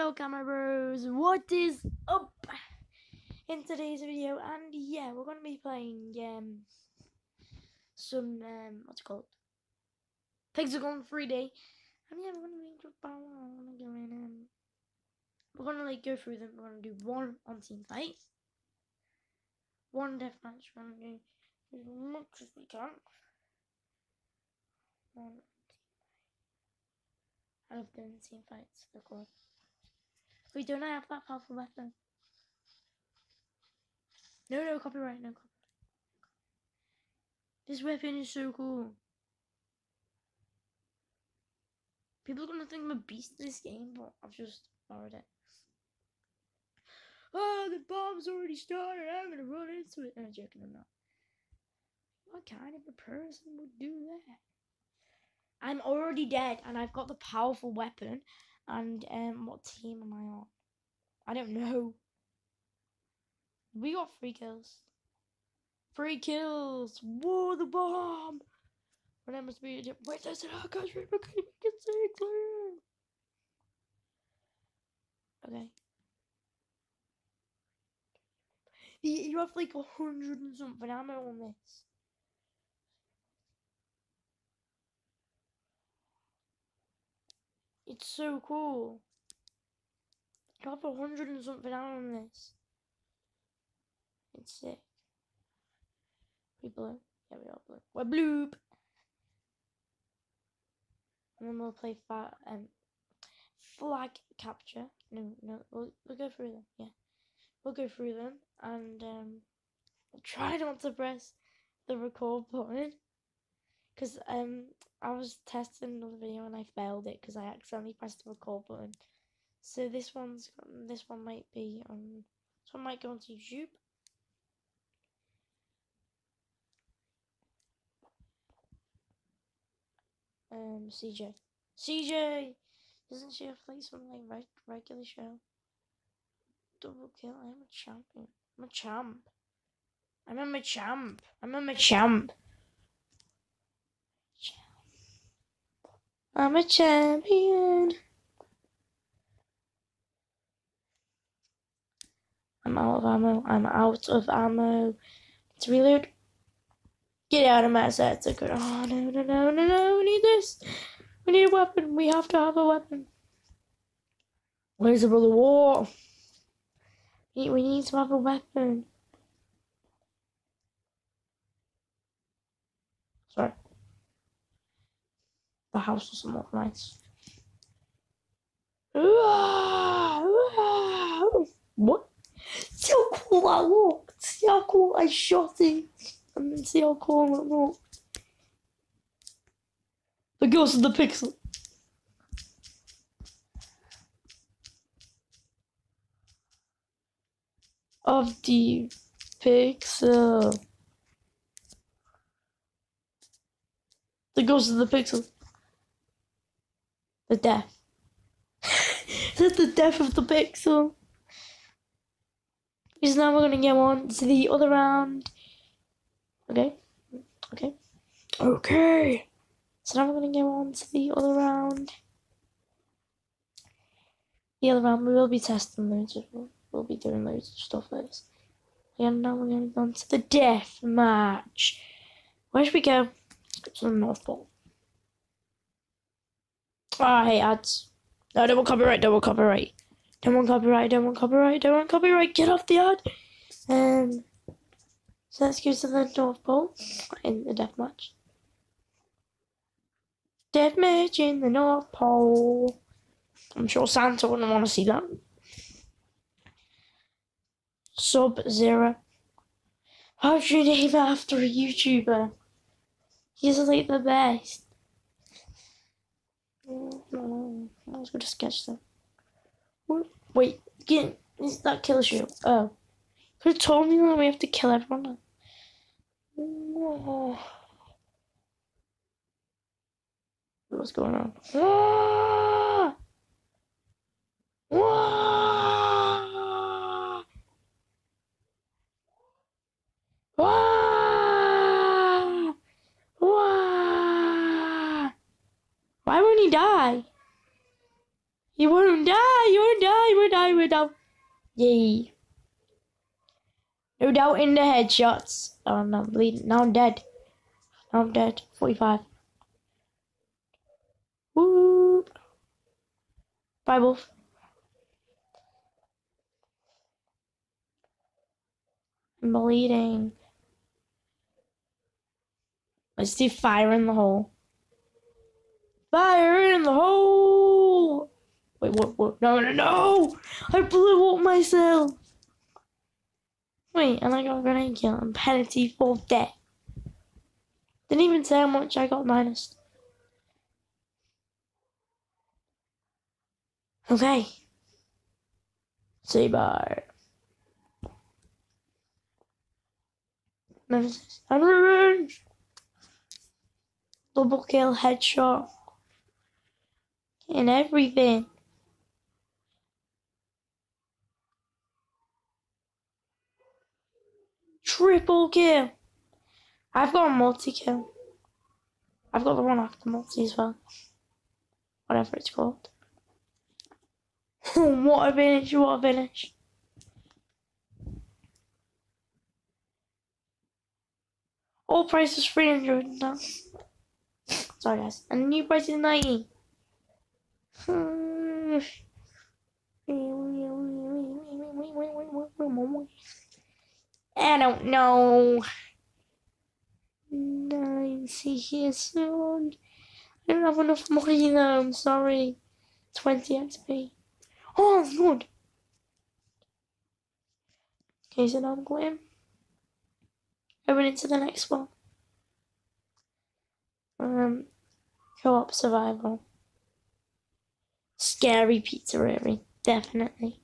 Hello camera bros, what is up in today's video? And yeah we're gonna be playing um some um what's it called? Pixel Gun 3D and yeah we're gonna be we're gonna go in um we're gonna like go through them, we're gonna do one on team fight. One deathmatch, we're gonna do as much as we can. One I love doing team fights, they're cool. We don't have that powerful weapon. No, no copyright, no copyright. This weapon is so cool. People are gonna think I'm a beast in this game, but I've just borrowed it. Oh, the bomb's already started. I'm gonna run into it. No, I'm joking, I'm not. What kind of a person would do that? I'm already dead, and I've got the powerful weapon. And um, what team am I on? I don't know. We got three kills. Three kills. Whoa, the bomb. But that must be. Wait, that's it. Oh, gosh, we can say clear. Okay. You, you have like a hundred and something ammo on this. It's so cool. I a hundred and something out on this. It's sick. We blue? Yeah, we are blue. We're bloop! And then we'll play fat um flag capture. No, no, we'll we'll go through them. Yeah, we'll go through them and um, try not to press the record button because um I was testing another video and I failed it because I accidentally pressed the record button. So this one's this one might be on this one might go onto YouTube. Um CJ. CJ isn't she a like some like reg regular show? Double kill, I'm a champion. I'm a champ. I'm a champ. I'm a champ. I'm a champion. I'm out of ammo. I'm out of ammo. Let's reload. Get out of my a good. Oh no no no no no! We need this. We need a weapon. We have to have a weapon. Where's the brother war? We need to have a weapon. Sorry. The house doesn't look nice. What? See how cool that looked. See how cool I shot it. And then see how cool it looked. The ghost of the pixel. Of the pixel. The ghost of the pixel. The death. Is That's the death of the pixel. Because now we're gonna go on to the other round. Okay. Okay. Okay. So now we're gonna go on to the other round. The other round we will be testing loads of we'll be doing loads of stuff like this. And now we're gonna go on to the death match. Where should we go? To the North Pole. Ah, oh, hey ads. No, don't want copyright, don't want copyright. Don't want copyright, don't want copyright, don't want copyright. Get off the ad. Um, so let's go to the North Pole in the death match. Death match in the North Pole. I'm sure Santa wouldn't want to see that. Sub Zero. How'd you name after a YouTuber? He's like the best. I was gonna sketch them. Wait, get is that kills you? Oh, have told me that we have to kill everyone. What's going on? Ah! Ah! Ah! Why won't he die? He won't die, he won't die, you won't die, die. Yay. No doubt in the headshots. Oh, no, I'm bleeding. Now I'm dead. Now I'm dead. 45. Woo. Bye, Wolf. I'm bleeding. Let's do fire in the hole. Fire in the hole! Wait, what, what? No, no, no! I blew up myself! Wait, and I got a grenade kill and penalty for death. Didn't even say how much I got minus. Okay. Say bye. Nemesis. And revenge! Double kill, headshot. And everything. Triple kill. I've got a multi kill. I've got the one after multi as well. Whatever it's called. what a finish, what a finish. All price is 300 now. Sorry guys. And the new price is 90. I don't know. Nine, see here soon. I don't have enough money though, I'm sorry. 20 XP. Oh, good. Okay, so now I'm going. Going into the next one. Um, co-op survival. Scary pizzeria, definitely.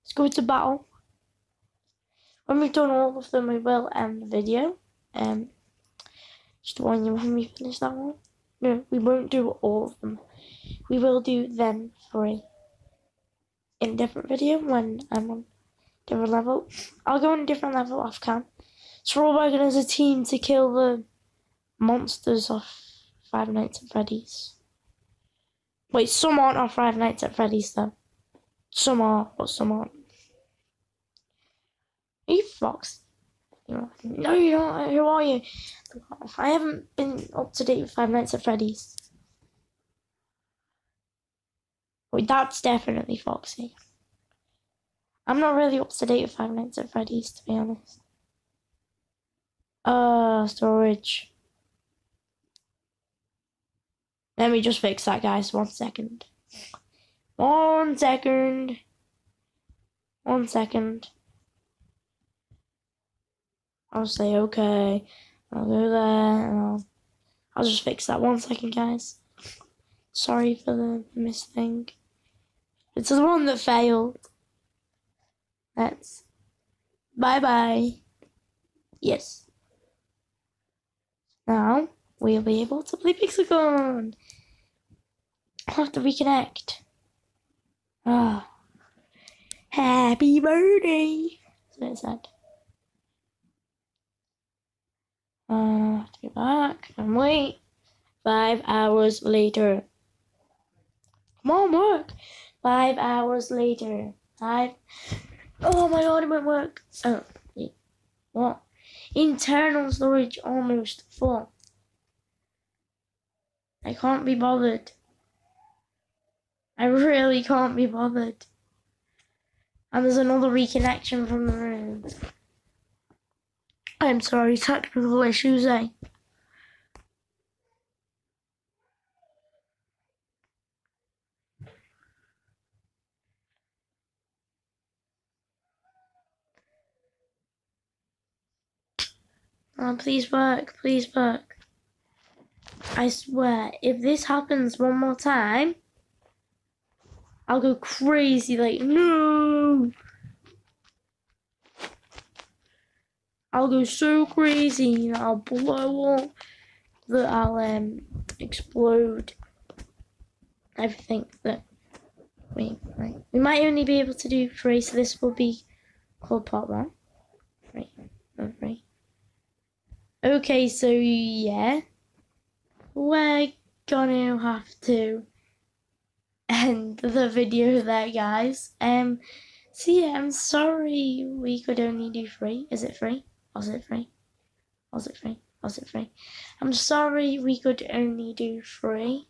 Let's go to battle. When we've done all of them, we will end the video. Um, just warn you when we finish that one. No, we won't do all of them. We will do them three in a different video when I'm on different level. I'll go on a different level off cam. So we're all working as a team to kill the monsters off Five Nights at Freddy's. Wait, some aren't off Five Nights at Freddy's though. Some are, but some aren't. Are you Fox? No, you're not. Who are you? I haven't been up to date with Five Nights at Freddy's. Wait, that's definitely Foxy. I'm not really up to date with Five Nights at Freddy's, to be honest. Uh, storage. Let me just fix that, guys. One second. One second. One second. I'll say okay. I'll go there and I'll, I'll just fix that. One second, guys. Sorry for the miss thing. It's the one that failed. That's bye bye. Yes. Now we'll be able to play Pixelgun. I'll have to reconnect. Ah. Happy birthday. It said. Uh, have to get back and wait. Five hours later. Come on, work. Five hours later. Five. Oh my god, it won't work. Oh, what? Internal storage almost full. I can't be bothered. I really can't be bothered. And there's another reconnection from the room. I'm sorry, technical issues, eh? Oh, please work, please work. I swear, if this happens one more time, I'll go crazy, like, no! I'll go so crazy and I'll blow up that I'll um explode everything that we right. We might only be able to do three, so this will be called part one. Right. Right. Okay, so yeah. We're gonna have to end the video there, guys. Um, so yeah, I'm sorry we could only do three. Is it free? Was it free? Was it free? Was it free? I'm sorry we could only do three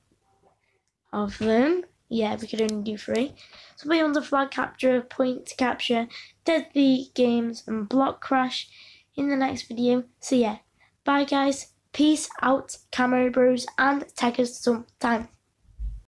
of them. Yeah, we could only do three. So we on the flag capture, point capture, deadly games, and block crash in the next video. So yeah, bye guys. Peace out, Camo Bros, and take us some time.